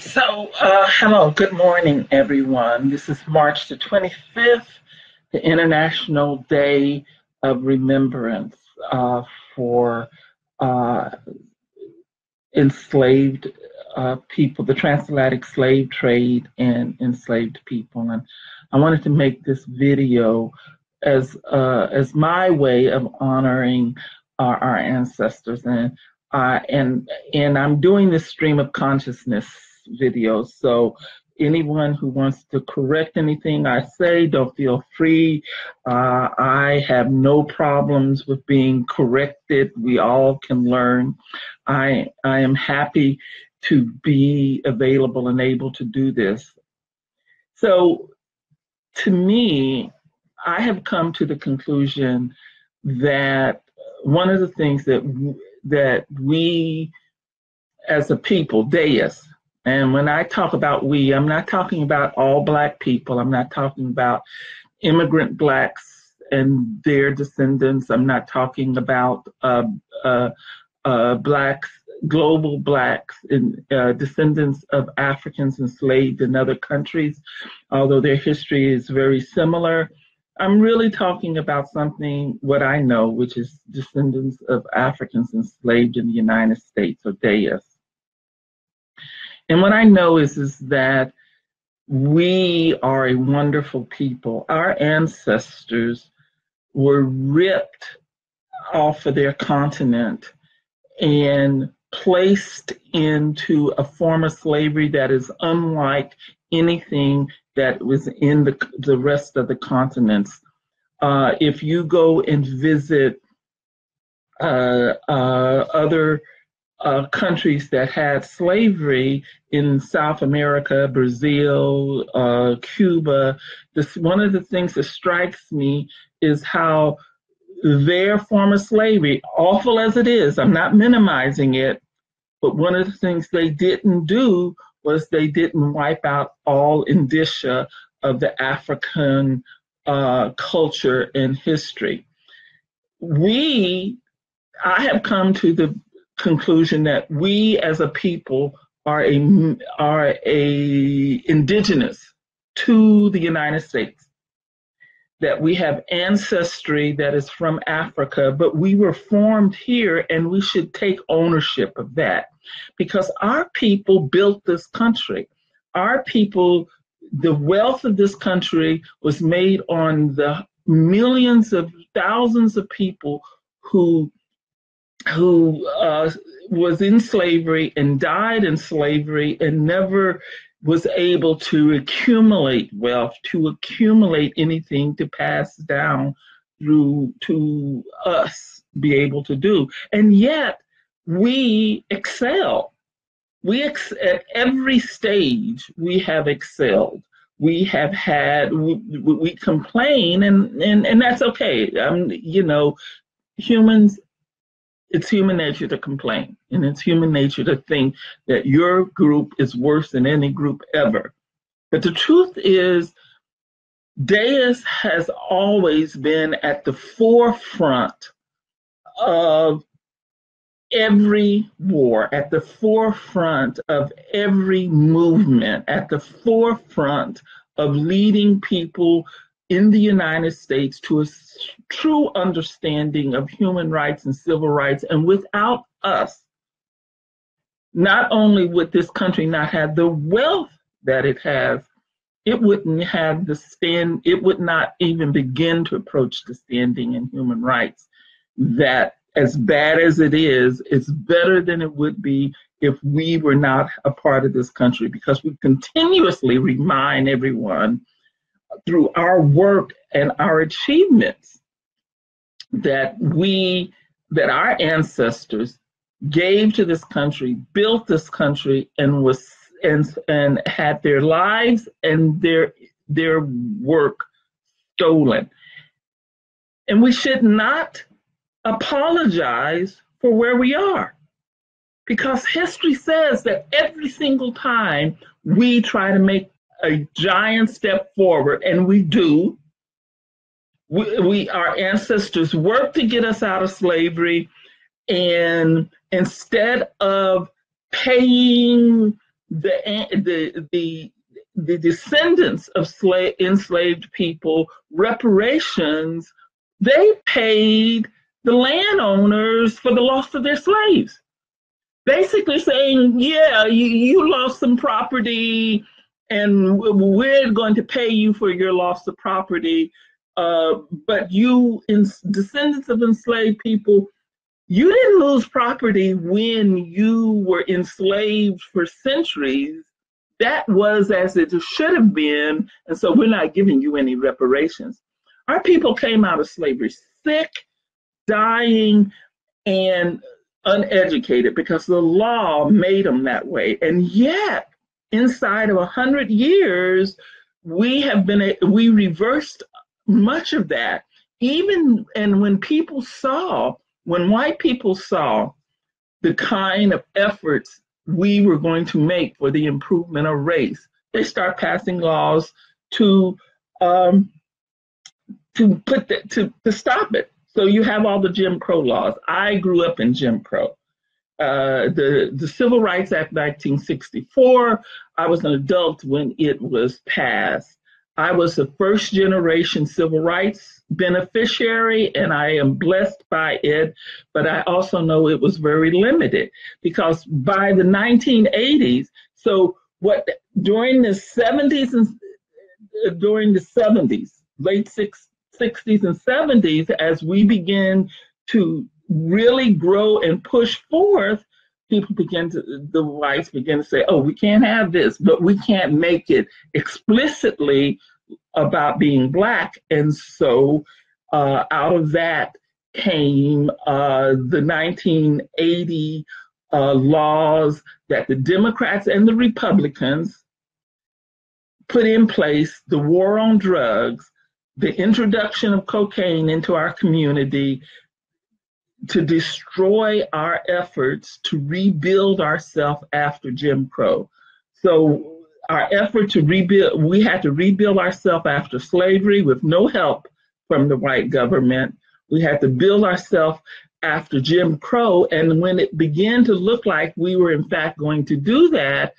So, uh, hello, good morning, everyone. This is March the 25th, the International Day of Remembrance uh, for uh, enslaved uh, people, the transatlantic slave trade and enslaved people. And I wanted to make this video as uh, as my way of honoring our, our ancestors and and and I'm doing this stream of consciousness video. So anyone who wants to correct anything I say, don't feel free. Uh, I have no problems with being corrected. We all can learn. I, I am happy to be available and able to do this. So to me, I have come to the conclusion that one of the things that that we as a people, Deus, and when I talk about we, I'm not talking about all black people. I'm not talking about immigrant blacks and their descendants. I'm not talking about uh, uh, uh, blacks, global blacks, and uh, descendants of Africans enslaved in other countries, although their history is very similar. I'm really talking about something, what I know, which is descendants of Africans enslaved in the United States, or Deus. And what I know is, is that we are a wonderful people. Our ancestors were ripped off of their continent and placed into a form of slavery that is unlike anything that was in the, the rest of the continents. Uh, if you go and visit uh, uh, other uh, countries that had slavery in South America, Brazil, uh, Cuba, this one of the things that strikes me is how their form of slavery, awful as it is, I'm not minimizing it, but one of the things they didn't do was they didn't wipe out all indicia of the African uh, culture and history. We, I have come to the conclusion that we as a people are a are a indigenous to the United States. That we have ancestry that is from Africa, but we were formed here and we should take ownership of that because our people built this country. Our people, the wealth of this country was made on the millions of thousands of people who who uh, was in slavery and died in slavery and never was able to accumulate wealth, to accumulate anything to pass down through to us be able to do. And yet we excel. We ex- at every stage we have excelled. We have had we, we complain and, and and that's okay. Um, you know, humans it's human nature to complain and it's human nature to think that your group is worse than any group ever. But the truth is, Deus has always been at the forefront of every war, at the forefront of every movement, at the forefront of leading people in the United States to a true understanding of human rights and civil rights. And without us, not only would this country not have the wealth that it has, it wouldn't have the stand, it would not even begin to approach the standing in human rights that as bad as it is, it's better than it would be if we were not a part of this country because we continuously remind everyone through our work and our achievements that we that our ancestors gave to this country built this country and was and and had their lives and their their work stolen. And we should not apologize for where we are because history says that every single time we try to make a giant step forward, and we do. We, we our ancestors worked to get us out of slavery, and instead of paying the the the the descendants of slave, enslaved people reparations they paid the landowners for the loss of their slaves basically saying yeah you, you lost some property and we're going to pay you for your loss of property uh, but you in descendants of enslaved people you didn't lose property when you were enslaved for centuries. That was as it should have been. And so we're not giving you any reparations. Our people came out of slavery sick, dying, and uneducated because the law made them that way. And yet, inside of a hundred years, we have been we reversed much of that. Even and when people saw when white people saw the kind of efforts we were going to make for the improvement of race, they start passing laws to um, to put the, to to stop it. So you have all the Jim Crow laws. I grew up in Jim Crow. Uh, the the Civil Rights Act 1964. I was an adult when it was passed. I was a first generation civil rights beneficiary and I am blessed by it, but I also know it was very limited because by the 1980s, so what during the 70s and during the 70s, late 60s and 70s, as we begin to really grow and push forth, people begin to, the whites begin to say, oh, we can't have this, but we can't make it explicitly about being black. And so uh, out of that came uh, the 1980 uh, laws that the Democrats and the Republicans put in place, the war on drugs, the introduction of cocaine into our community, to destroy our efforts to rebuild ourselves after Jim Crow. So our effort to rebuild, we had to rebuild ourselves after slavery with no help from the white government. We had to build ourselves after Jim Crow. And when it began to look like we were in fact going to do that,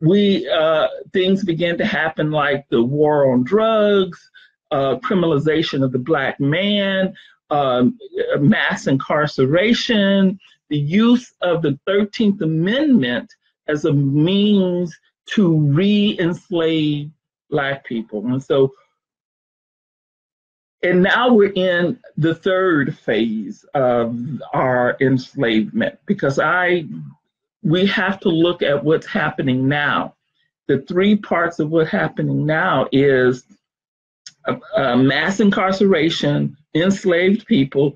we uh, things began to happen like the war on drugs, uh, criminalization of the black man, um, mass incarceration, the use of the 13th Amendment as a means to re-enslave black people. And so, and now we're in the third phase of our enslavement because I, we have to look at what's happening now. The three parts of what's happening now is uh, mass incarceration, enslaved people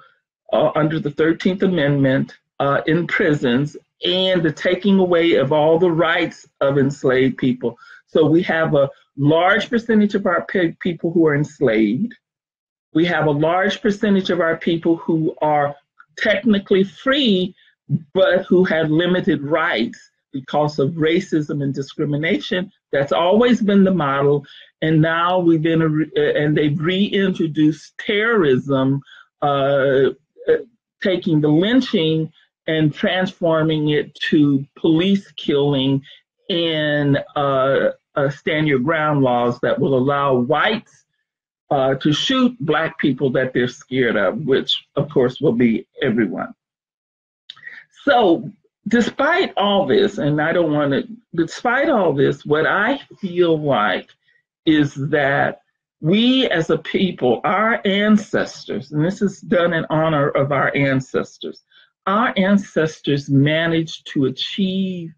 uh, under the 13th Amendment uh, in prisons, and the taking away of all the rights of enslaved people. So we have a large percentage of our people who are enslaved. We have a large percentage of our people who are technically free, but who have limited rights because of racism and discrimination. That's always been the model. And now we've been, and they've reintroduced terrorism, uh, uh, taking the lynching and transforming it to police killing and uh, uh, stand your ground laws that will allow whites uh, to shoot black people that they're scared of, which of course will be everyone. So, despite all this, and I don't want to, despite all this, what I feel like is that we as a people, our ancestors, and this is done in honor of our ancestors, our ancestors managed to achieve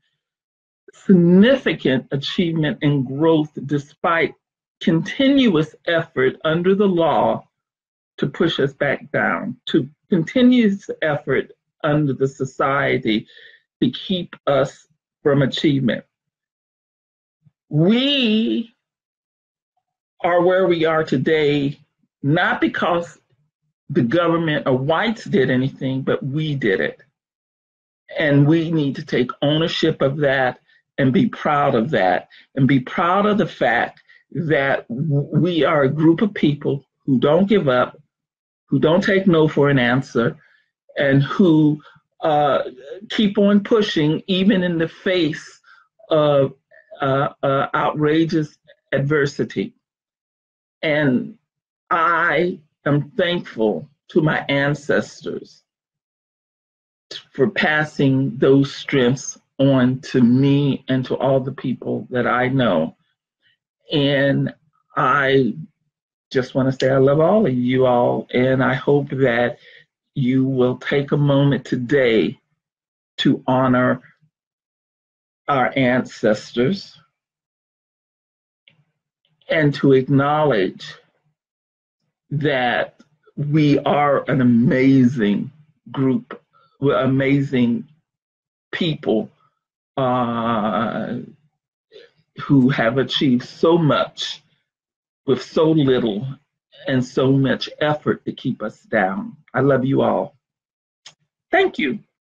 significant achievement and growth despite continuous effort under the law to push us back down, to continuous effort under the society to keep us from achievement. We are where we are today, not because the government or whites did anything, but we did it. And we need to take ownership of that and be proud of that and be proud of the fact that we are a group of people who don't give up, who don't take no for an answer, and who uh, keep on pushing even in the face of uh, uh, outrageous adversity. And I am thankful to my ancestors for passing those strengths on to me and to all the people that I know. And I just want to say I love all of you all, and I hope that you will take a moment today to honor our ancestors and to acknowledge that we are an amazing group, we're amazing people uh, who have achieved so much with so little and so much effort to keep us down. I love you all. Thank you.